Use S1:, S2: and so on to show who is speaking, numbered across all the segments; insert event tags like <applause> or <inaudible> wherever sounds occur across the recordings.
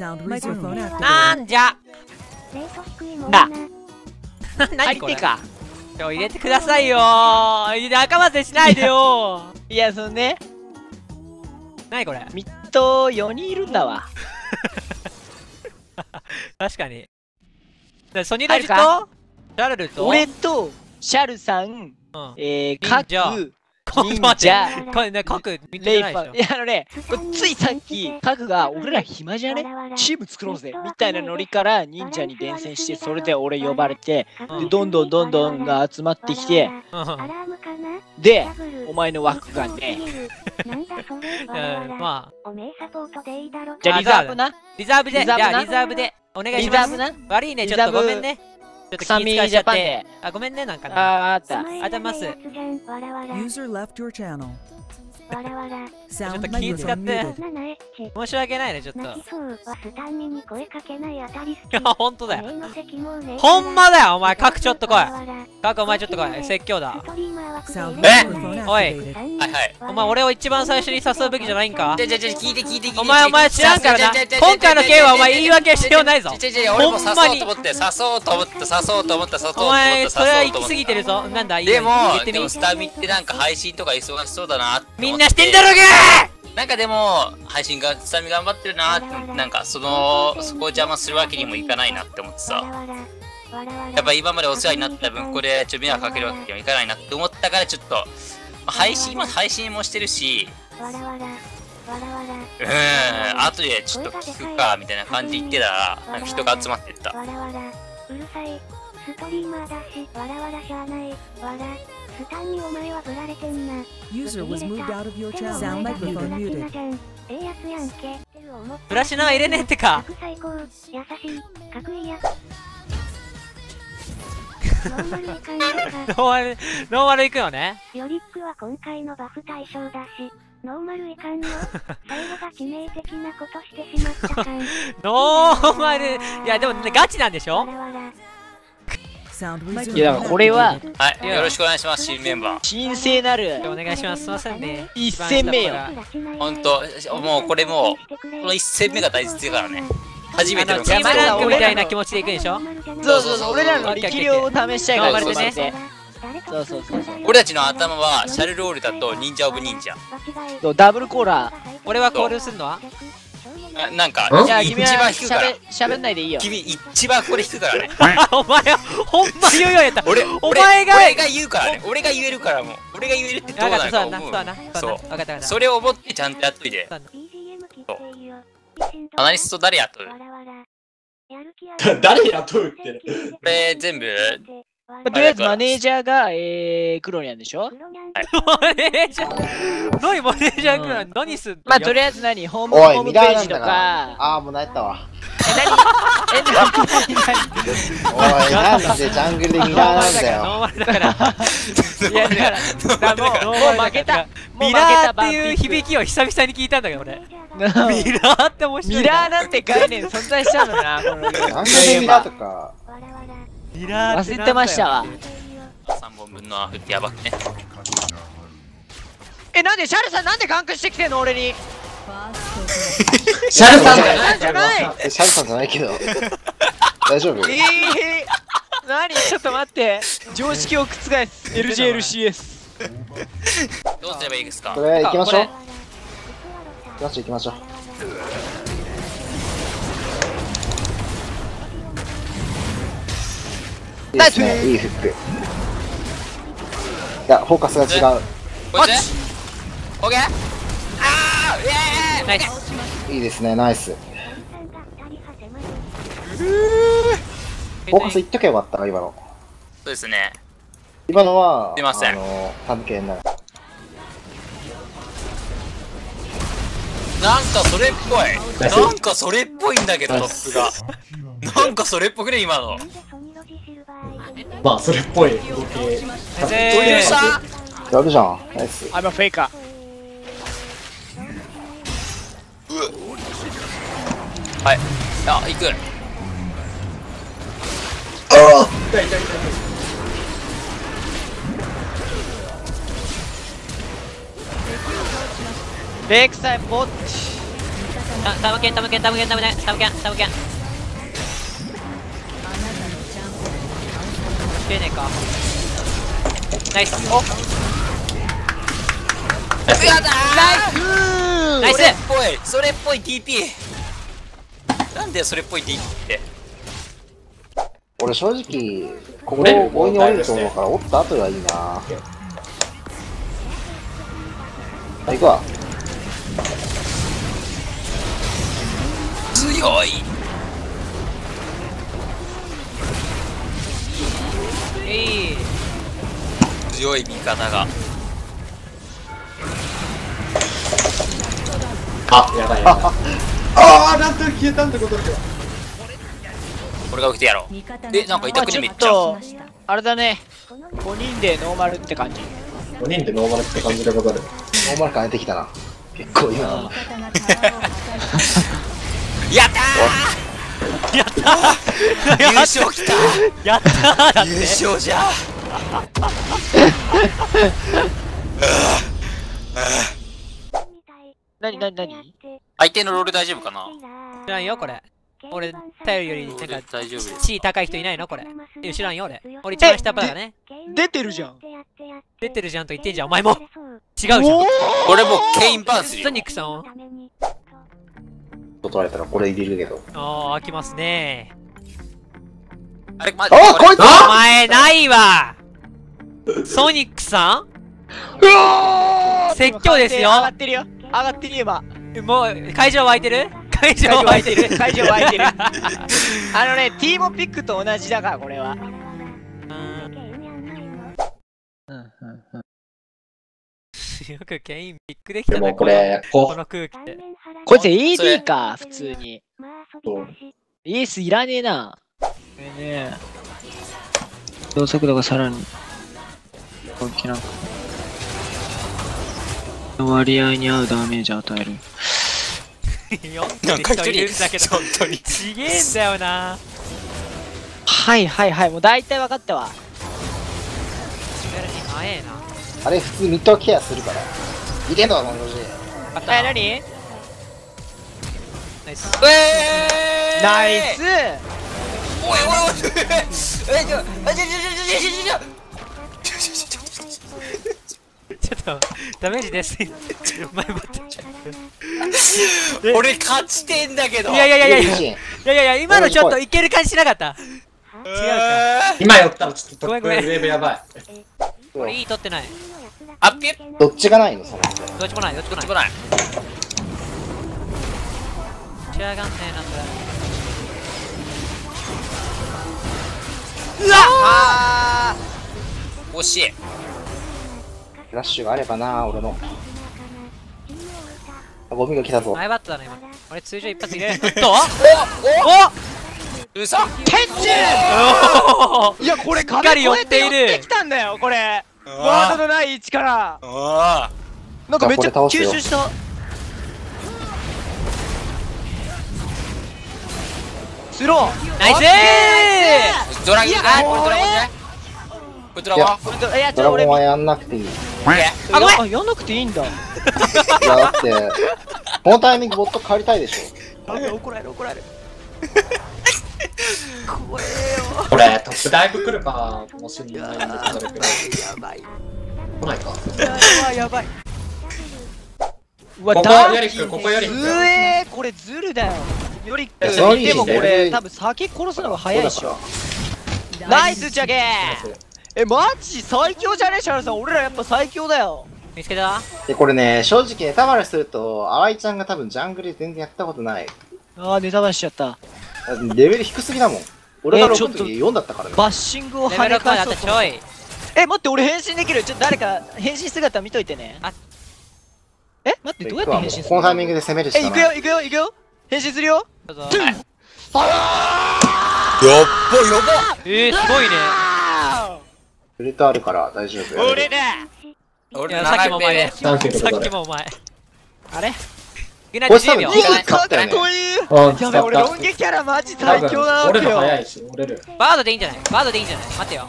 S1: Sound microphone
S2: な.んじゃ
S3: レート低いもん
S4: な
S3: な。
S4: 入 <laughs>
S2: 何これ
S4: って。か
S2: ちょ入れてくださいよ。ー仲間せしないでよ。<laughs>
S4: いやそのね。
S2: ー何これ。
S4: ミッド4人いるんだわ。<laughs>
S2: 確かに。でソニラジとシャルルと？
S4: 俺とシャルさん。
S2: うん。
S4: えー、
S2: 忍者
S4: カク
S2: こ
S4: 忍者。
S2: これね書く見て
S4: レイ
S2: ないでしょ。
S4: パーいやあのねついさっきカクが俺ら暇じゃね？チーム作ろうぜ。みたいなノリから忍者に伝染してそれで俺呼ばれて
S2: うん。
S4: でどんどんどんどんが集まってきて
S2: うん。
S3: アラームかな？
S4: でお前の枠がね。
S2: まあ。
S3: おめえサポートでいいだろ
S4: じゃあリザーブな。
S2: リザーブで。
S4: リザーブな。
S2: じゃあリザーブでお願い
S4: リ
S2: します。
S4: ザーブな。
S2: 悪いねちょっとごめんね。ちょっと気
S4: サミー
S2: 遣いしちゃって。あごめんねなんかね。
S4: あーあった。
S2: ありがとうございます
S3: わらわら
S2: ちょっと気使って。申し訳ないねちょっと。い
S3: 泣きそう。はスタンミに声かけないあたり好き
S2: やほんとだよ。ほんまだよお前。書くちょっと来い。
S3: わらわら
S2: 書くお前ちょっと来い。説教だ。
S3: ストリーマー枠で
S1: Sound
S3: 入れて
S1: microphone
S2: おい.
S5: はいはい。
S2: お前俺を一番最初に誘うべきじゃないんか？
S5: じゃじゃじゃ聞いて聞いて聞いて
S2: お前お前知らんからな。今回の件はお前言い訳しようないぞほんまに
S5: と思って誘おうと思って誘おうと思った誘おうと思
S2: お
S5: った
S2: 前それは行き
S5: 誘おうと思っ
S2: 過ぎてるぞなんだ
S5: でも
S2: 言ってみ
S5: でもスタミってなんか配信とか忙しそうだなって思って
S2: みんなしてんだろうが！
S5: なんかでも配信がスタミ頑張ってるなってなんかそのそこを邪魔するわけにもいかないなって思ってさ。やっぱ今までお世話になった分ここでちょっと迷惑かけるわけにはいかないなって思ったからちょっと、まあ配信も配信もしてるし。うーん。後でちょっと聞くかみたいな感じで言ってたらなんか人が集まってった
S3: ストリーマーだしわらわらしゃあないわらスタンにお前はぶられてんな。
S1: User was moved out of your channel.
S3: お
S1: Sound
S3: 前が
S1: microphone
S3: 複雑な
S1: muted.
S3: じゃんええやつやんけ
S2: ブラシナは入れねえってか。
S3: 各最高優しいかっこいいや。ノーマルいかんのか。
S2: ノーマルノーマル行くのね。
S3: ヨリックは今回のバフ対象だしノーマルいかんよ。最後が致命的なことしてしまったかん <laughs>
S2: ノーマル。いやでもねガチなんでしょ？
S3: わらわら
S4: いやだ.からこれは
S5: はいよろしくお願いします新メンバー。
S4: 神聖なる。
S2: お願いします。すいませんね。
S4: 一戦目よ。
S5: ほんともうこれもうこの一戦目が大切だからね。初めての
S2: チームランクみたいな気持ちでいくんでしょ？
S4: そうそうそう俺らの力量を試したいから
S5: そうそうそう
S4: ねそう。そうそうそう
S5: 俺たちの頭はシャルロールだと忍者オブ忍者。
S4: そうダブルコーラ
S2: 俺はコールすんのは？
S5: あなんか
S4: いや
S5: 一
S4: 君は
S5: 番引くから。
S4: しゃべしゃべんないでいいよ。
S5: 君一番これ引くからね。<laughs>
S2: お前はほんま言うようやった。
S5: 俺
S2: お前が
S5: 俺が言うからね。俺が言えるからもう。俺が言えるってどうなるか
S2: そうだな
S5: 思う
S2: そう。そうだな分かった分かった。
S5: それを思ってちゃんとやっといて。アナリスト誰雇う？<laughs>
S6: 誰雇うって
S5: これ全部
S4: とりあえずマネージャーがえークロニャンでしょ？
S2: マネージャー。何マネージャーくらい何すんの？
S4: まあとりあえず何？ホーム
S6: おい
S4: ホーム
S6: ミラーなんだ
S4: ページとか
S6: なああもう泣いたわ。
S4: え何？え何
S6: おいなんでジャングルでミラーなんだよ。
S2: ノーマルだから
S4: いやだかもうもう負けた。もう負け
S2: ミラ
S4: た
S2: ーっていう響きを久々に聞いたんだけど俺。ミラーって面白い
S4: ミラーなんて概念存在しちゃうのなこの
S6: ジャングルでミラーとか
S2: ミラーって
S4: 忘れてましたわ。
S5: 3本分のアフってやばくね。
S4: えなんでシャルさんなんでガンクしてきてんの俺に？<laughs>
S6: シャルさん
S4: じゃない。
S6: えシャルさんじゃないけど。<laughs> 大丈夫
S4: ええー、何？ちょっと待って。常識を覆す。LGLCS
S5: どうすればいいですか？
S6: これ行きましょう。
S4: あ
S6: 行きましょう行きましょういいですねいいフックいやフォーカスが違う。
S5: こいつオッケーあーイエーイ！
S2: ナイス
S6: いいですね。ナイスフォーカスいっとけばよかった今の。
S5: そうですね。
S6: 今のは
S5: すいません。
S6: あの探検な
S5: なんかそれっぽい。なんかそれっぽいんだけどトップが。<laughs> なんかそれっぽくね今の
S7: まあそれっぽい動き
S5: どう
S2: え
S5: した？
S6: やるじゃんナイス
S4: I'm a faker
S5: はい。あ行く。
S4: レイクサイボッチ
S2: たタムケンタムケンタムケンタムケンタムケンタムケ。ン切れねえか。ナイス。お。
S4: やだー。
S2: ナイス。
S5: それっぽい。それっぽい TP なんでそれっぽい TP って。
S6: 俺正直、ここ強引に降りると思うから、折った後がいいな。あ、行くわ。
S5: 強い
S2: えい
S5: 強い味方が
S7: あ、やばいやばい。<laughs> ああ、なんと消えたんだことだけど。
S5: 俺が受けてやろうえなんか痛くねめっちゃ
S4: ちょっとあれだね5人でノーマルって感じ
S7: 5人でノーマルって感じでござる。
S6: ノーマル感出てきたな。結構今。<laughs>
S5: やった
S2: やった
S5: ー。優勝きた。
S2: やったー。
S5: 優勝じゃ。
S4: なになになに
S5: 相手のロール大丈夫かな？
S2: 知らんよこれ。俺頼るよりなんか
S5: 大丈夫
S2: 地位高い人いないのこれ。え知らんよ俺。俺一番下っ端だからね。
S4: 出てるじゃん。
S2: 出てるじゃんと言ってんじゃんお前も。違うじゃん。
S5: 俺もうケインバーンする
S2: ソ
S5: よ
S2: ニックさんを
S6: 取られたらこれ入れるけど。
S2: ああ開きますね。
S5: あれま
S6: あこいつ
S2: お前ないわ。ソニックさ
S4: うわー！
S2: 説教ですよ。
S4: 上がってるよ。上がってるよ今
S2: んもう会場湧いてる？会場
S4: 会場
S2: 湧いてる。
S4: 会場湧いてる。<laughs> あのねティーモピックと同じだからこれは <laughs>
S2: よくケインビッグできた
S7: で
S2: ね
S7: もこれ、こ
S2: この空気って
S4: こいつ AD か普通に。エースいらねえな。これね。移動速度がさらに。大きな割合に合うダメージを与える。
S5: なんか一
S2: 人いるんだけど
S5: 本当に。
S2: ちげえんだよな。
S4: はいはいはいもう大体分かったわ。
S2: に早えな
S6: あれ普通ミッドケアするから。入れんのはこのロジ
S2: あった
S4: え何？
S2: ナイス。
S5: えー！
S4: ナイス。
S5: おいおいおいえちょあちょちょちょちょちょちょ
S2: ちょっとダメージです前もって
S5: 俺勝ちてんだけど
S2: いやいやいやいやいやい
S6: いや
S2: やいや今のちょっといける感じしなかった違うか
S7: 今寄ったらちょっと
S2: ごめんごめん
S7: ェーブやばい。
S2: 俺いい取ってない
S5: アッピュッ
S6: どっちがないの？その
S2: どっちもない。どっちもない。
S5: 来ない
S2: 仕上がんねえなそれ。
S4: あ
S5: 惜しい。
S6: フラッシュがあればな俺の。あゴミが来たぞ。
S2: 前バットだね今。俺通常一発入れる。どう
S5: うそ
S4: ケンチ
S2: おお
S4: いやこれ
S2: しっかり寄っている。
S4: 寄ってきたんだよこれワードのない位置から。
S5: あ
S4: なんかめっちゃ吸収した。スロー。
S2: ナイス。
S5: ドラゴンじゃないこれドラゴンじゃないこれドラゴン？
S4: ーいやち
S6: ドラゴンはやんなくていい。い
S2: あごめん。
S4: あやんなくていいんだ。
S6: やだって、このタイミングボット帰りたいでしょ。
S4: 怒られる怒られる <laughs>
S7: これ、トップだいぶ来るかもしれないんですけど。
S4: やばい
S7: 来ない。か。
S4: やばい。やばい。うわ
S7: ここ
S4: ダ
S7: よりくここよりく
S4: うえーこれズルだよ。よりでもこ
S6: ね
S4: れ多分先殺すのが早いでしょ。ナイスチャゲえマジ最強じゃねえシャルさん。俺らやっぱ最強だよ。
S2: 見つけた？
S6: で、これね、正直ネタバレすると、淡井ちゃんが多分ジャングルで全然やったことない。
S4: あーネタバレしちゃった。
S6: レベル低すぎだもん。俺が6
S4: えちょっと
S6: の時4だったからね。
S4: バッシングを跳ね
S2: レベル6まであ
S4: 返そうと
S2: ったちょい。
S4: え待って俺変身できる？ちょ誰か変身姿見といてね。
S2: あ
S4: え待ってどうやって変身する
S6: このタイミングで攻めるし
S4: え行く
S6: かない。
S4: よ行くよ行くよ。変身するよ。
S2: どうぞ。
S5: やっばやば
S2: えー、すごいね。
S6: フルトあるから大丈夫。
S4: 俺だ。
S2: い
S5: 俺
S2: やさっきもお前さ。っきもお前。
S4: あれ？
S2: グナ
S6: これ多
S2: 10秒
S4: かっ。こいい
S7: あ
S4: やべ俺ロン毛キャラマジ最強だな
S7: 俺の
S4: よ
S7: 早いし、折れる。
S2: バードでいいんじゃない？バードでいいんじゃない？待ってよ。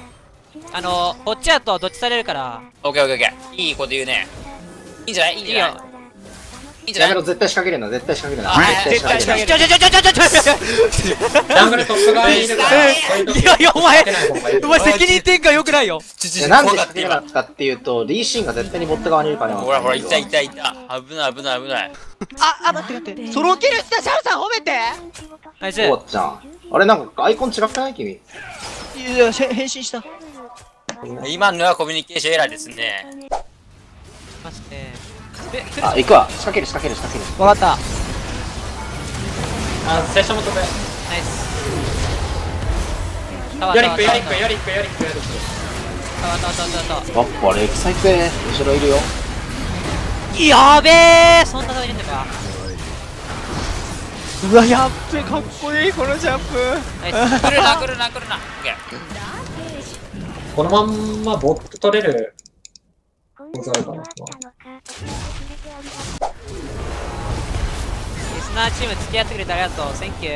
S2: あのこっちだとどっちされるから。
S5: オッケーオッケーオッケー。いいこと言うね。いいんじゃない？いいんじゃない？いいんいんじゃない？
S6: やめろ、絶対仕掛けるな、絶対仕掛けるな。
S5: あ
S6: 絶対仕掛けるな。
S2: ちょちょちょちょちょちょちょ
S7: ジャングルトップ側にいるから、い
S2: やいやお前お前責任転嫁良くないよ
S6: なんで仕掛けなかったっていうと、リーシーンが絶対にボット側にいるからね。
S5: ほらほらいたいたいた危ない危ない危ない
S4: あ、あ、待って待って。ソロキルしたシャルさん褒めて
S2: ナイス
S6: おっちゃん。あれなんかアイコン違くない君。
S4: いや、へ変身した。
S5: 今のはコミュニケーションエラーですね
S2: マジでで来る
S6: あ、行くわ。仕掛ける仕掛ける仕掛ける。
S4: わかった。
S7: あ、セッションも飛べ。
S2: ナイス
S7: ヨリック、ヨリック、ヨリック、ヨリック、ヨリック。
S6: やっぱレクサイクね。後ろいるよ。
S2: ーやべえそんなとこにいるんだか
S4: うわ、やっべ、かっこいい、このジャンプ。
S2: ナイス
S5: 来るな来るな来るなオッケー
S7: このまんまボット取れる。
S3: こんなことあったのか、教えてあげた
S2: リスナーチーム付き合ってくれてありがとう Thank you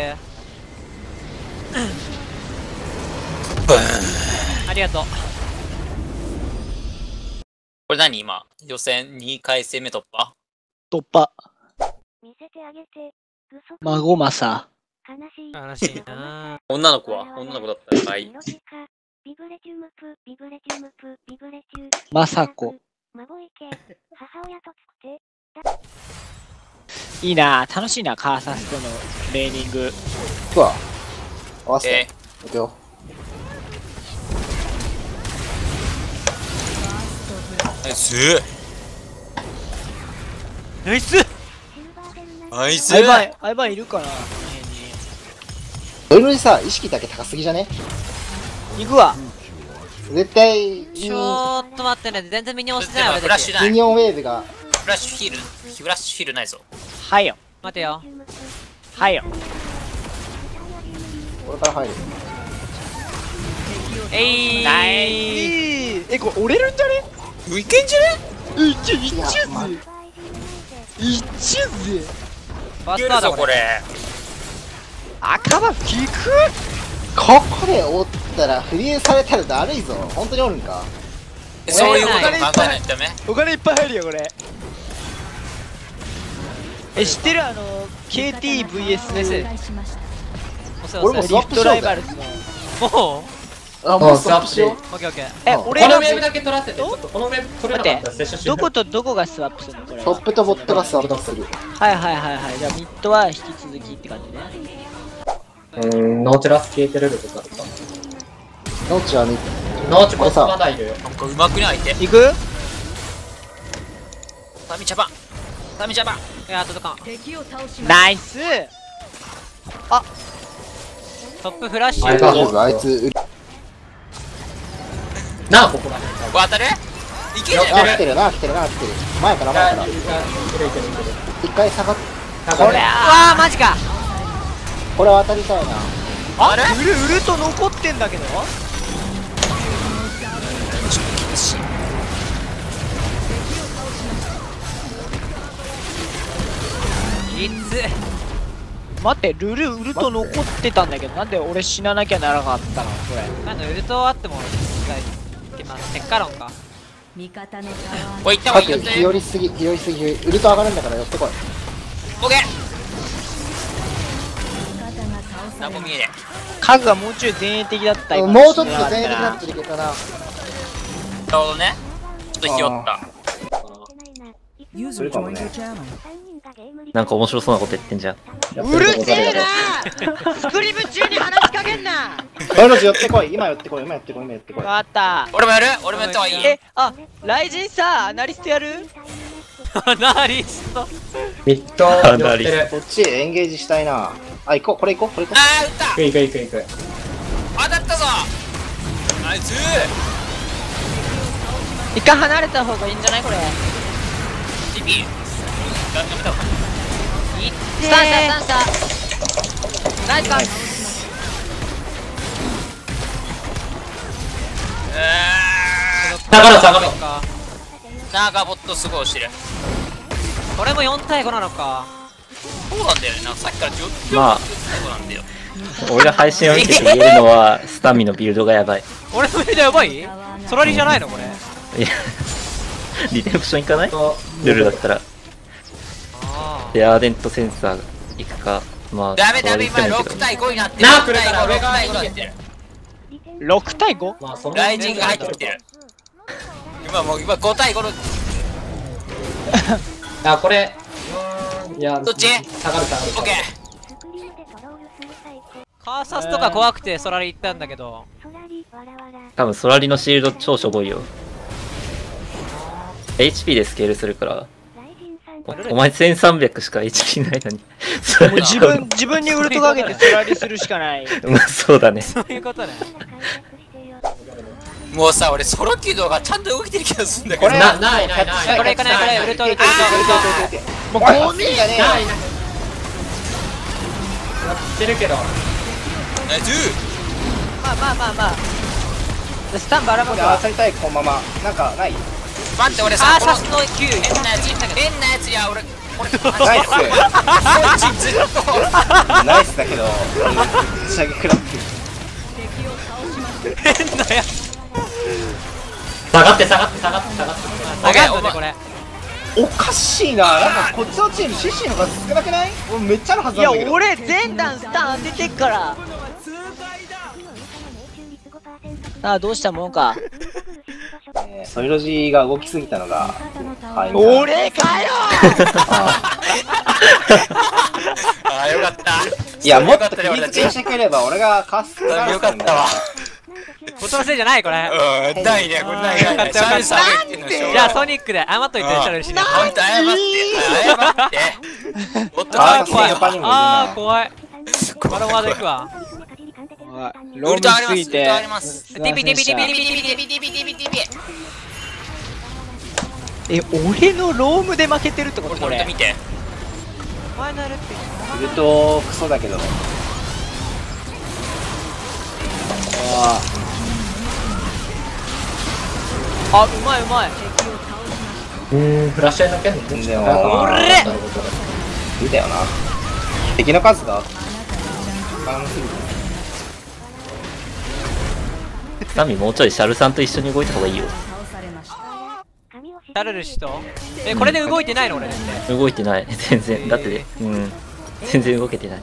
S2: <coughs> ありがとう
S5: これ何今？予選2回戦目突破？
S4: 突破。
S3: 見せてあげて。
S4: 孫正。
S3: 悲しい。
S2: 悲しいな <laughs>
S5: 女の子は？女の子だったらはい
S3: ビブレテュムプ、ビブレテュムプ、ビブレテュ。
S4: まさこ。
S3: マボイケ。母親とつくて。
S4: いいな楽しいな、カーサスとのレーニング。
S6: 行くわ。合わせ
S5: え
S6: て。行くよ。
S5: ナイス
S2: ナイス
S3: ナイ
S5: ス
S4: アイバイ、アイバイいるかなこの辺に。
S6: ドリルにさ、意識だけ高すぎじゃね？
S4: 行くわ。
S6: 絶対、
S2: ちょっと待ってね全然ミニオンしてない
S5: フラッシュない
S6: ミニオンウェーブが、
S5: フラッシュヒールフラッシュヒールないぞ
S4: はいよ。
S2: 待てよ。
S4: はいよ。
S6: 俺から入る。
S2: えい
S4: ナイスえ、これ折れるんじゃね？
S5: いけんじゃね？
S4: いっちゃ、いっちゃ
S6: ま
S4: ぜ。いっちゃぜ。
S5: いける
S2: バスターだこれ
S4: 赤羽効く？
S6: ここで折ったら、フリーされたらだるいぞ。本当に折るんか
S5: そういうこと考えないとダメ
S4: お金いっぱい入るよ、これ。え、知ってる？あの、KTVS
S6: 俺も
S2: 押せ
S4: フトライバルズの。
S2: も
S6: あ、
S7: もうスワップしよう。
S2: うオッケーオッケー
S4: え、
S6: うん
S4: 俺が
S7: このウェだけ取らせて、ちょっとこのウェーブ取れ。
S4: どことどこがスワップするのこれは？
S6: トップとボットがスワップする。
S4: はいはいはいはい。じゃあミッドは引き続きって感じね。
S7: うーん、ノーチュラス消えてるとかとか。
S6: ノーチはね、
S7: ノーチュボスまだいる。
S5: なんかうまくない相手
S4: 行く？
S5: サミジャパンサミジャパン
S2: いや届か。ん
S4: ナイス。
S2: トップフラッシュ。
S7: あ
S6: いつ、う
S7: なあ、ここら辺。
S5: ここ当たる？いけんじゃ
S6: あ、
S5: ん
S6: 来てるな、来てるな、来てる。前から前から。一回下がっ
S7: こ
S4: これ。
S2: うわーマジか。
S6: これは当たりたいな。
S5: あれ？
S4: ウルウルと残ってんだけど
S2: きつ
S4: 待って、ルルウルと残ってたんだけど、なんで俺死ななきゃならなかったの？これ。
S2: なんだウルトあっても一回いけます鉄火論か。
S1: 味方の
S5: これ行った方がいいよ
S6: 各日和すぎ、日和すぎ、ウルト上がるんだから寄ってこい。
S5: オッケー。何も見えね
S4: 家具がもうちょい前衛的だった今
S6: もうちょっと前衛的にな
S4: な
S6: ってるけどな。
S5: えなるほどねちょっとひよった。
S1: User joined your channel.
S8: なんか面白そうなこと言ってんじゃん。
S4: うるせえな。スクリーム中に話しかけんな。
S6: 俺の寄ってこい、今寄ってこい、今寄ってこい、今寄ってこい。
S4: わかった。
S5: 俺もやる？俺もやった方がいい
S4: え、あ、ライジンさ、アナリストやる？
S2: ナリスト。
S7: ミッド
S8: あ
S7: 寄ってる。
S6: こっちエンゲージしたいな。あ、行こう、これ行こう、これ行こ
S5: あー撃った。
S7: 行く行く行く行く。
S5: 当たったぞ。ナイス
S4: 一回離れた方がいいんじゃない？これ。
S5: ガン見たわ
S4: スタンスタンしたナイスカン
S5: え
S7: 下がろう下がろう。
S2: か
S5: ーなんかボットすごい押してる。
S2: これも4対5なのか。
S5: そうなんだよね。なんかさっきから10
S8: まあ、
S5: そうなんだよ。
S8: 俺が配信を見てて言えるのは、スタミのビルドがやばい。
S2: 俺の目でやばい？ソラリじゃないのこれ
S8: いや、リデンプションいかない？
S7: と
S8: ルールだったら。
S2: あ
S8: で、アーデントセンサー行くか、まあ、
S5: ダメダメ今
S8: それは言ってもいいけ
S5: 6対5になってる。
S7: なあ
S5: 6対
S7: 来るから
S5: 5 6対5
S7: 上側に
S5: になってる。
S4: 6対 5?
S7: まあその
S5: ライジング入ってきてる。今もう今5対5の。<laughs>
S7: あこれ。いや
S5: どっち？
S7: 下がる下がる。
S5: オッケー。
S2: カーサスとか怖くてソラリ行ったんだけど。
S8: 多分ソラリのシールド超しょぼいよ。HP でスケールするから、おお前1300しか HP ないのに。<laughs>
S4: 自分、自分にウルトかけてソラリするしかない。<laughs>
S8: まあそうだね。
S2: そういうことね。
S5: もうさ俺ソロ軌道がちゃんと動いてる気がするんだけど。
S6: これ
S7: なないないない。
S2: これいかないこれウルトウルトウルトウルト
S6: もうゴミじゃね
S7: ない。ないやってるけど。
S5: ナイス
S4: まあまあまあまあ。スタンバラま
S6: 当たりたいこのまま。なんかない？
S5: 待って俺
S2: カ
S5: さこの
S2: ーサスの9
S5: 変なやつ変なやつには俺俺 <laughs>
S6: ナイス。
S5: っと
S6: ナイスだけどぶち上げ食らってる
S2: 変なやつ。
S7: 下がって下がって下がって下がって。
S2: 下がんのねこれ
S6: おかしいな。なんかこっちのチームシシの数少なくない？俺めっちゃあるはず
S4: いや
S6: なんだけど。
S4: 俺全弾スタン当ててっからさあどうしたもんか。
S6: えーソイロジが動きすぎたのが
S4: 俺かよ。
S6: あ
S5: ああよかった。
S6: ーいやもっと気付けしてくれれば俺がカス
S5: よかったわ。
S2: ことのせいじゃないこれ。
S5: うんないねこれない
S2: じゃあソニックで謝っといてしね
S5: ほんと謝って。謝って。<laughs> もっと
S6: あー
S5: 可愛い。
S2: あー怖い。バロンワード行くわ
S4: ロー
S5: ウルトあり
S4: ムすぎて
S5: ますウルトあります。
S2: ティピティピティピティピティ
S5: ビビビビビビビビビ
S4: え俺のロームで負けてるってことこれ
S5: 見て
S2: お前のやるって
S6: ウルトクソだけど
S4: あうまいうまいう
S7: ーんフラッシュ抜けんの
S6: 全然
S7: あ
S6: わかんないいいだよな敵の数が少なす
S8: サミもうちょいシャルさんと一緒に動いた方がいいよ。
S2: シャルル氏と？えこれで動いてないの？俺って
S8: 動いてない。<laughs> 全然。だって、うん。全然動けてない。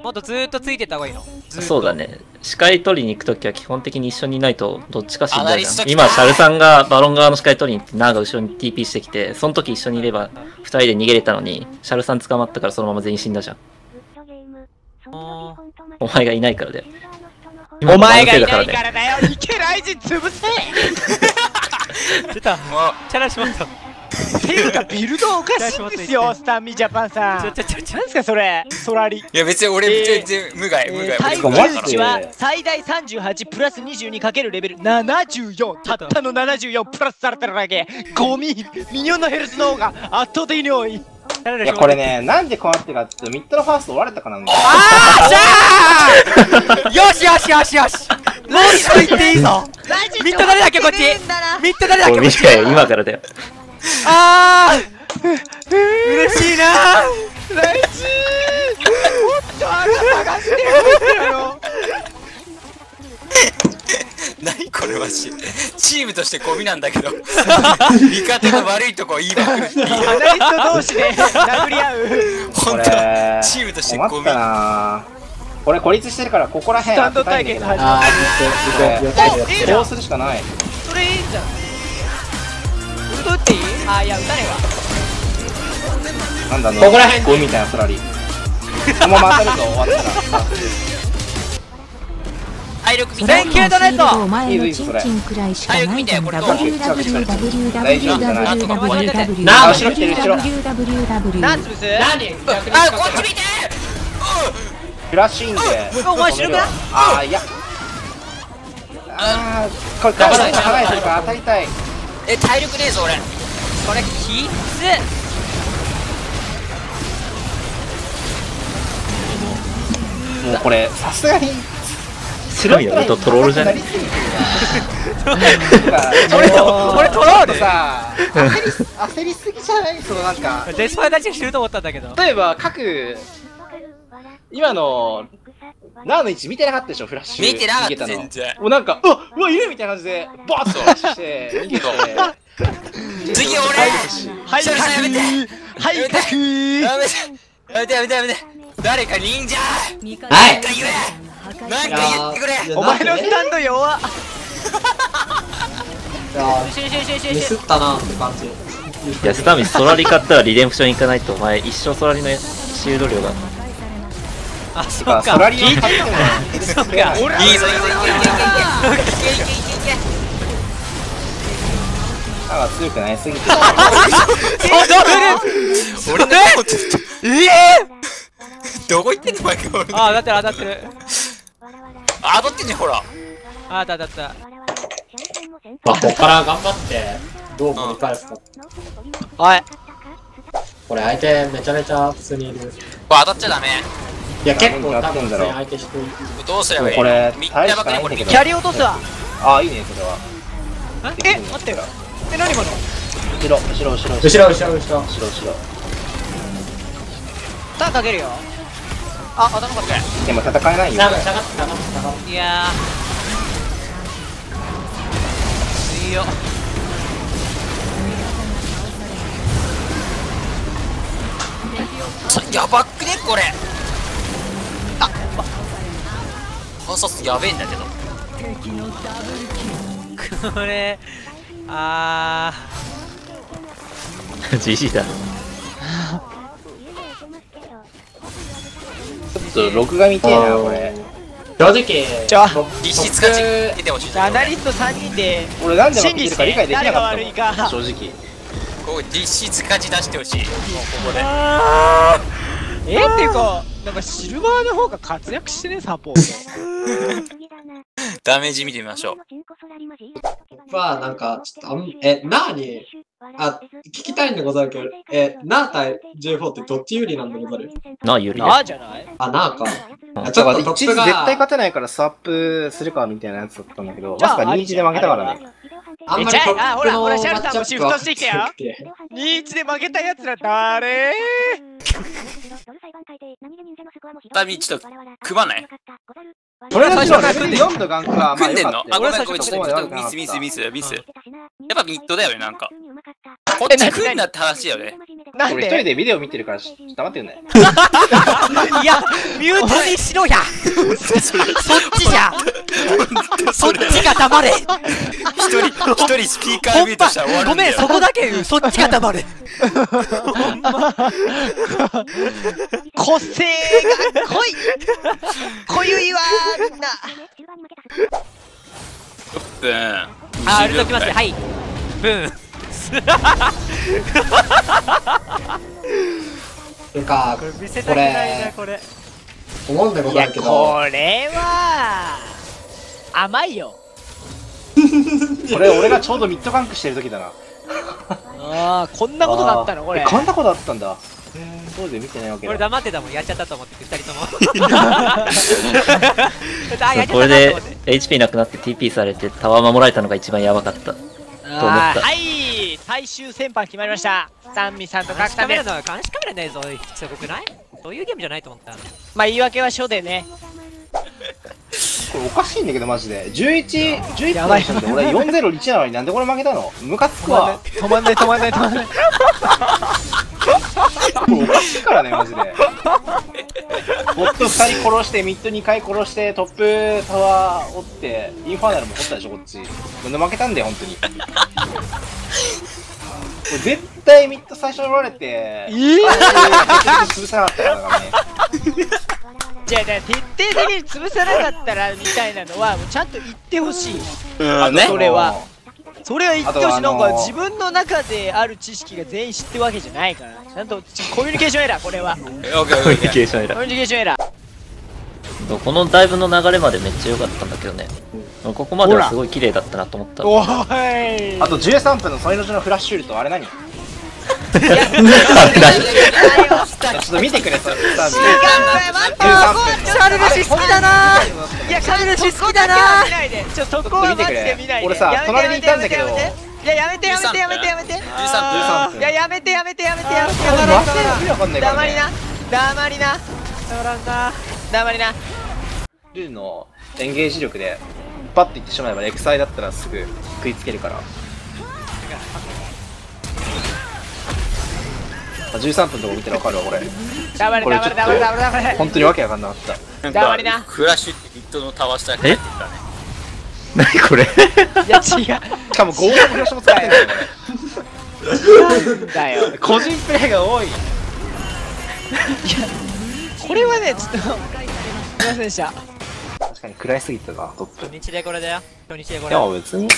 S2: もっとずーっとついてった方がいいの？
S8: そうだね。視界取りに行くときは基本的に一緒にいないとどっちか死んじゃうじゃん。今、シャルさんがバロン側の視界取りに行って、ナーが後ろに TP してきて、その時一緒にいれば二人で逃げれたのに、シャルさん捕まったからそのまま全員死んだじゃん。お前がいないからだよ。今
S4: お前がいないからだよ。いけライジン潰せ。
S2: 出た。
S5: も
S2: チャラしまっ
S4: ていうかビルドおかしいんですよスタンミジャパンさん。
S2: ちょちょちょちょ。
S4: なんすかそれ？ソラリ
S5: ういや別に俺
S4: えー。
S5: 全然無害無害。
S4: 耐久値は最大38プラス22かけるレベル。74たったの74プラスされてるだけ。ゴミミニオンのヘルスの方が圧倒的に多い
S6: いやこれねなんでこうなってるかってミッドのファースト折られたからなんだよ。
S2: よしよしよしよし。もう一個言っていいぞ。ミッド誰だっけこっち。ミッド誰だっ
S8: こ
S2: けこっち。
S8: 今からだよ。
S2: あー嬉しいな
S4: ライジーもっとあなたがしてるよ
S5: 何これマジチームとしてゴミなんだけど。<laughs> 味方の悪いとこ言いまくる。っていう
S4: アナリスト同士で殴り合う。
S6: こ
S5: 本
S6: れ
S5: 当チームとしてゴミ。
S6: 俺孤立してるからここら辺
S4: スタンド対決始まる。
S7: あー
S6: こうするしかない
S4: それいいんじゃん。ウルト打ってい。いあいや打たね
S6: なんだあの
S7: ここら辺。
S6: ゴミみたいなソラリこのまま当たると終わったら
S5: 体力見て
S2: センキュードネット
S1: お前のチンチンくらいしかない
S4: 潰す？
S7: 何？
S5: あこっち見て！
S6: フラッシンで。
S2: お前白くない
S6: ああいや。あーこれガチで離れてるから当たりたい。
S5: え体力ねえぞ俺。
S2: これきつ
S6: もうこれさすがに
S8: 白いのとトロールじゃない？
S6: こ
S2: れこれトロール
S6: さ焦りす焦りすぎじゃない？そのなんか。
S2: デスパイたちが知ると思ったんだけど。
S6: 例えば各今のナーの位置見てなかったでしょ？フラッシュ。
S5: 見てなかった全然。
S6: もうなんかうわうわいるみたいな感じでバーッとして逃げて。
S5: 次俺。
S4: はい
S5: やめて。
S4: はい
S5: やめて。やめてやめてやめて。誰か忍者。
S7: はい
S5: か言ってくれ。
S4: お前のスタンド弱っ。
S7: いやミスったなって感じ。
S8: いやスタミソラリ買ったらリデンプション行かないとお前一生ソラリのシールド量が。
S2: あそ
S6: っか。ソラリ買ったもん
S2: そっか
S5: いいぞいいぞいいぞ。いいいいいい
S6: 歯が強くなすぎて
S5: 俺の
S2: え
S5: どこ行ってんの
S2: あ当たってる当たってる
S5: あ当たってんじゃんほら。
S2: あ当たった。
S7: あこっから頑張ってどう盛り返すか。
S2: おい。
S7: これ相手めちゃめちゃ普通にいる。
S5: これ当たっちゃダメ。
S7: いや結構
S6: や
S7: 多分相手人いる。
S5: どうすればいい
S6: これ
S5: みんなやばくねこれ
S4: キャリ落とすわ。
S6: ああいいねそれは。
S4: え待って。え何今の？
S6: 後ろ後ろ後ろ。
S7: 後ろ後ろ後ろ。
S6: 後ろ後ろ。
S4: ターンかけるよあ当たんなか
S6: でも戦えないよ。
S7: 下がって下がって下がって。
S2: いやー。いいよ
S5: さやばくねこれ。あパーサスやべえんだけど。
S2: これあ
S8: GG <laughs> だ。
S6: ちょっと録画見てえなこれ。
S7: 正直
S4: じゃあ
S5: 実質勝ち出てほしい
S4: ーアナリスト3人で
S6: 俺なんで負けてるか理解できなかった正直。
S5: ここ実質勝ち出してほしい。もうここで。
S4: えっていうかなんかシルバーの方が活躍してねサポート。<laughs>
S5: ダメージ見てみましょう。<laughs>
S7: まあなんかちょっとあんえなーに？あ聞きたいんでござるけどえなー対 J4 ってどっち有利なんでござる
S8: なあ、有利。
S4: な
S8: だ。
S4: あじゃない？
S7: あなーか。
S8: うん。
S7: あちょっとトッ
S6: 一時
S7: プが
S6: 絶対勝てないからスワップするかみたいなやつだったんだけどまさか2-1で負けたからね。
S7: あんまりトップ
S4: えじゃああほらほらャルさんも
S7: マッチアップ
S4: シフトしてきたよ。
S7: は強くて。
S4: 2-1で負けたやつら誰？<laughs>
S5: ダミちょっと組まない
S6: それは
S2: 最
S6: 最初レベル
S2: 初から組んで
S6: 4のガンクはまあ
S5: 組んでんの？あごめんごめんちょっとちょっとミスミスミスミス。やっぱミッドだよねなんかこっち来んなって話だよね。
S4: なん
S6: 俺一人
S4: で
S6: でビデオ見てるからし黙ってんだよ
S2: いやミュートにしろや。そっちじゃそっちが黙れ。
S5: 一人一人スピーカーミュートしたら終わるんだよ。
S2: ごめんそこだけ言う。そっちが黙れ。
S4: 個性が濃い。濃ゆいわーみんな。
S5: うん
S2: あウルトきますねはい。ブー。ン
S7: てか
S2: これ見せたくないなこれ。
S7: 思うんでござるけど。
S4: これは甘いよ。<laughs>
S6: これ俺がちょうどミッドガンクしてる時だな。
S4: ああこんなことがあったのこれ。
S6: えこんなことあったんだ。当時見てないわけだ。
S2: 俺黙ってたもんやっちゃったと思って二人とも。<laughs>
S8: これで HP なくなって TP されてタワー守られたのが一番やばかった。と思った。
S4: はい最終戦犯決まりました。三味さんと
S2: 監
S4: 角田で
S2: 視カメラの監視カメラないぞすごくない？そういうゲームじゃないと思った。
S4: まあ言い訳は書でね。
S6: これおかしいんだけどマジで。11、11
S4: やばい。
S6: 分で俺401なのになんでこれ負けたの？ムカつくわ。
S4: 止まんない止まんない止まんない。
S6: これおかしいからねマジで。ボット2人殺してミッド2回殺してトップタワー折ってインファーナルも取ったでしょこっち。なんで負けたんだよ本当に絶対ミッド最初に折られてえ
S4: え
S6: 潰さなかったからね
S4: じゃあね徹底的に潰さなかったらみたいなのはもうちゃんと言ってほしい。
S5: うんね。
S4: それは。それは言ってほしい、
S6: あとあのー。
S4: なんか自分の中である知識が全員知ってるわけじゃないから。ちゃんとちコミュニケーションエラーこれは。コミ
S5: オッケー
S8: ションエラ
S4: ュニケーションエラー
S8: ーこのダイブの流れまでめっちゃ良かったんだけどね。ここまではすごい綺麗だったなと思った。
S4: おーい。
S6: あと13分のソイロジのフラッシュウルトあれ何？ちょっと見てくれそれさ
S4: 待って
S6: 13分
S2: シャルルシ好きだな。いやシャルルシ好きだな。
S4: ちょそこはマジで見な。いで
S6: 俺さ
S4: やめて
S6: 隣にいたんだけど
S4: やめていややめてやめて。やめてやめて。
S5: 13分
S6: 13分
S4: いややめてやめてやめてやめて。
S6: これマジで意味わかんないからね
S4: 黙りな。黙りな。
S2: だからな
S4: 黙りな
S6: ルーのエンゲージ力でパッていってしまえばエクサイだったらすぐ食いつけるから13分とか見たらわかるわ、これ。
S4: 黙れ黙れ黙れ黙れ黙れ
S6: 本当にわけわかんなかった。
S5: なん
S4: 黙りな
S5: か、フラッシュってヒットのタワー下に入ってたね。
S8: 何これ？
S4: いや違う
S6: しかも合同フラッシュも使ってんだよ、こ
S4: だよ
S6: れ。個人プレイが多い。
S4: これはねちょっとすいませんでした
S6: 確かに暗いすぎたな、トップ。
S2: 初日でこれだよ初日でこ
S6: い
S2: れ
S6: や別に。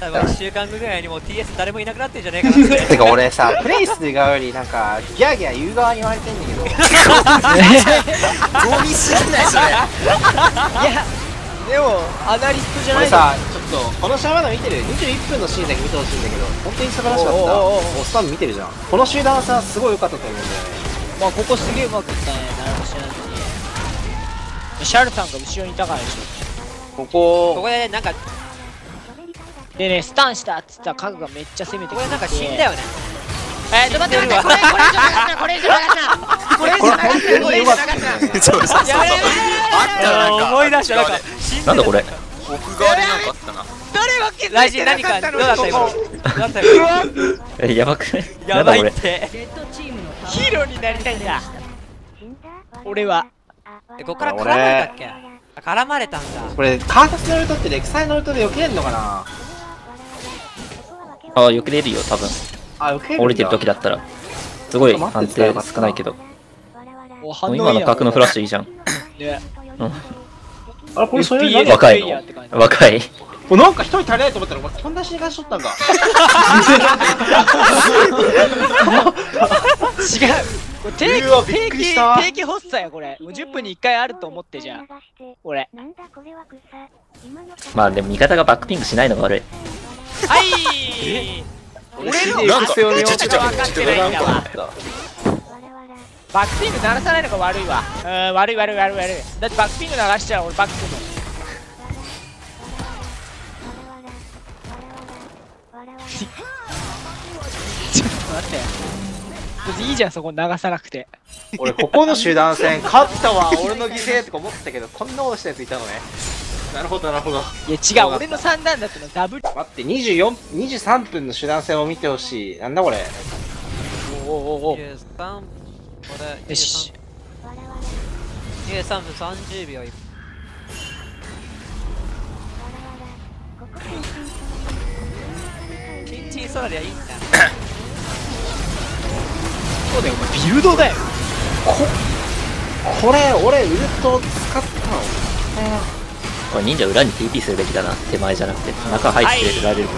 S2: 多分1週間後ぐらいにもう TS 誰もいなくなってんじゃねえかなって <laughs>
S6: てか俺さ、プレイする側よりなんか、ギャーギャー言う側に言われてんだけど、
S5: ゴミすぎないそれ。
S4: いやでもアナリストじゃない
S6: 俺さ、ちょっと、この試合まだ見てる ?21 分のシーンだけ見てほしいんだけど、本当に素晴らしかった。
S4: おうお
S6: スタン見てるじゃん。この集団はさ、すごい良かったと思うんだよね。
S4: まあここすげえうまくいったねシャルさんが後ろにいたからでし
S6: こ
S2: こ
S6: こ、
S2: こでなんか
S4: でねスタンしたっつったらカグがめっちゃ攻めて
S2: こでなんか死んだよね
S4: えー、ちょっと待って待ってこれこれ以上流すなこれ以上流すなこれ以上流すなこれ以上流すな。や
S5: ったよなんか。
S2: 思い出したなんか死んで
S8: なんだこれ
S5: 奥側でなんかあったな。
S4: 誰も気づいてな
S2: 何か
S4: ったの
S2: うだった今
S4: ここ
S2: どうだった今
S8: え、やばくない
S2: やばいって
S4: ヒーローになりたいんだ俺は
S2: えこっから絡まれたっけ？あ絡まれたんだ
S6: これ、カータスのルートってレクサイのルートで避けれんのかな？
S8: あ、よく出るよ、多分。
S6: あ、避けれる
S8: 降りてる時だったら。すごい判定少ないけど。
S4: お反応いい
S8: 今の
S4: な
S8: 角のフラッシュいいじゃん。
S4: ね
S6: あれ、これそれ何
S8: 若い若い。
S6: これなんか一人足りないと思ったら、お前、飛んだしに返しとったんか。<laughs> <laughs>
S4: 違うこれ定期
S6: うわびっ
S4: 定期
S6: くりした。
S4: 定期発作やこれ。もう10分に1回あると思ってじゃん。これ
S3: なんだこれは草今の
S8: まあでも味方がバックピングしないのが悪い。
S4: はい。俺の
S5: なんか
S4: わ。バックピング鳴らさないのが悪いわ。うん悪い悪い悪い悪い。だってバックピング流しちゃう俺バックするもん <laughs> ちょっと待って別にいいじゃんそこ流さなくて
S6: 俺、ここの集団戦、<laughs> 勝ったわ、俺の犠牲とか思ってたけど、こんなことしたやついたのね。なるほど、なるほど。
S4: いや違う俺の三段だったのダブル
S6: 待って、24、23分の集団戦を見てほしい。なんだこれ。
S4: おおおお
S2: 23これ
S4: よし
S2: 23分30秒チンチンソラリアいいんだ <laughs>
S4: そうだよビルドだよ
S6: これ、俺、ウルト使ったの
S8: これ忍者裏に TP するべきだな。手前じゃなくて。中入ってられる。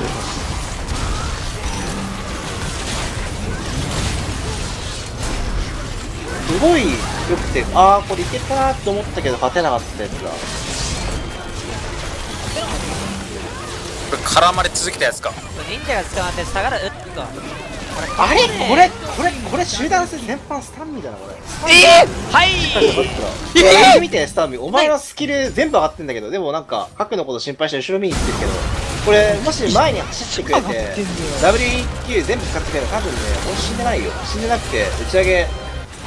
S6: すごい良くて、あー、これいけたなと思ったけど、勝てなかったやつだ。
S5: これ絡まれ続けたやつか。
S2: 忍者が捕まって下がるうっと
S6: あれ？これ、これ、これ集団戦全般スタンミだな、これ。
S4: えー、はい。
S6: えー、見て、スタンミ。お前のスキル全部上がってんだけど、でもなんか、核のこと心配して後ろ見に行ってるけど、これ、もし前に走ってくれて、WEQ 全部使ってくれたら多分ね、俺死んでないよ。死んでなくて、打ち上げ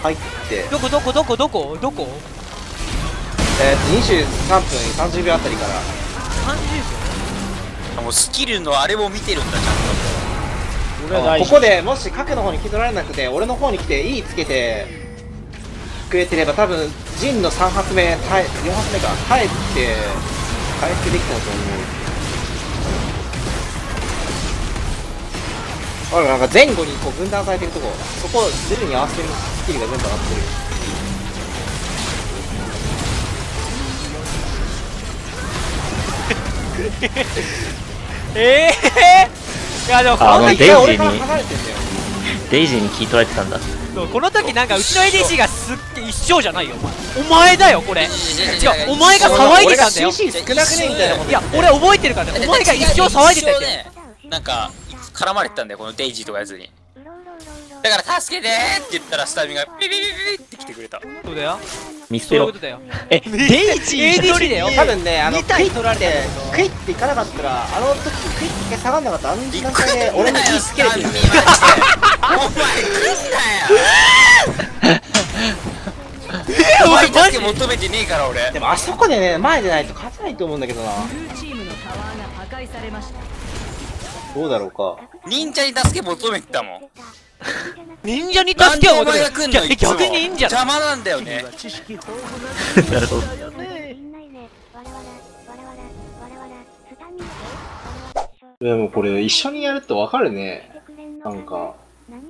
S6: 入って、
S2: どこ？どこ？どこ？どこ？どこ？
S6: えー、と23分30秒あたりから、
S2: 30
S5: もうスキルのあれも見てるんだ、ちゃん
S6: ここでもし核の方に引き取られなくて、俺の方に来て E つけてくれてれば、多分ジンの3発目、耐え4発目か、耐えて、回復できたと思う。ほら、なんか前後にこう分断されてるとこ、そこ、ゼルに合わせてるスキルが全部上がってる。
S2: え <laughs> えー、いやでもこ
S8: あの
S2: の時
S8: デイジーに。デイジーに聞い取られてたんだ。
S2: この時なんかうちの ADC がすっ一緒じゃないよお前お前だよこれ違うお前が騒いでたんだよ
S6: CC 少なくねみたいなこと
S2: いや俺覚えてるからねお前が一生騒いでたよ
S5: ね。なんか、絡まれてたんだよ、このデイジーとかやつに。だから、助けてーって言ったら、スタミがビビビビビって来てくれた。
S2: そうだよ
S8: ミステロ
S2: そういうこ。とだよ
S4: え <laughs> デイジー一人
S2: だよ
S6: 多分ね、あの、
S4: 二体取られてる
S6: クイッていかなかったら、あの時クイッて一回下がんなかったら、あの時間帯で俺に E つけれてる。
S5: お前来んなよお前だけ求めてねえから俺
S6: でもあそこでね、前でないと勝てないと思うんだけどな。どうだろうか。
S5: 忍者に助け求めてたもん。
S2: 忍者に助けを求め
S5: 前が来んの
S2: る逆にいいんじゃない？
S5: 邪魔なんだよね。<laughs>
S8: なるほど。
S6: でもこれ一緒にやるとわかるね。なんか、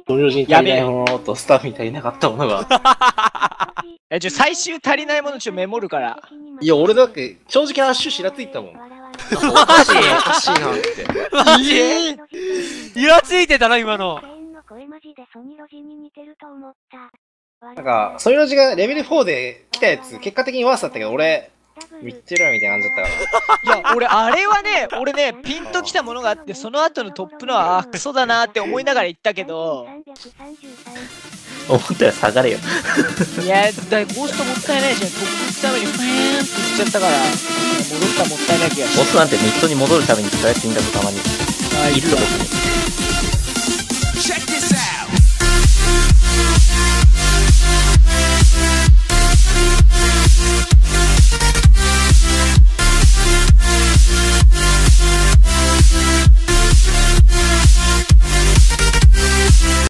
S6: 同僚人足りないものとスタッフに足りなかったものが。<laughs>
S4: え、ちょ、最終足りないものちょメモるから。
S6: いや、俺だって正直な話、しらついたもん。お
S2: マ
S6: かしい、おかしいなって。<laughs>
S2: マジイラついてたな、今の。
S6: なんか、ソニロジがレベル4で来たやつ、結果的にワースだったけど、俺、ミッチェルみたいな感じだったから。
S4: いや、俺、あれはね、俺ね、ピンときたものがあって、その後のトップのは、あ、クソだなって思いながら言ったけど、
S8: 思ったら下がれよ。
S4: いや、だゴーストもったいないじゃん。トップ行くためにフェーンって言っちゃったから、戻ったらもったいない気がして。
S8: ボスなんてミッドに戻るために使うやついいんだぞ、たまに。
S4: あ
S8: いるぞ、別に。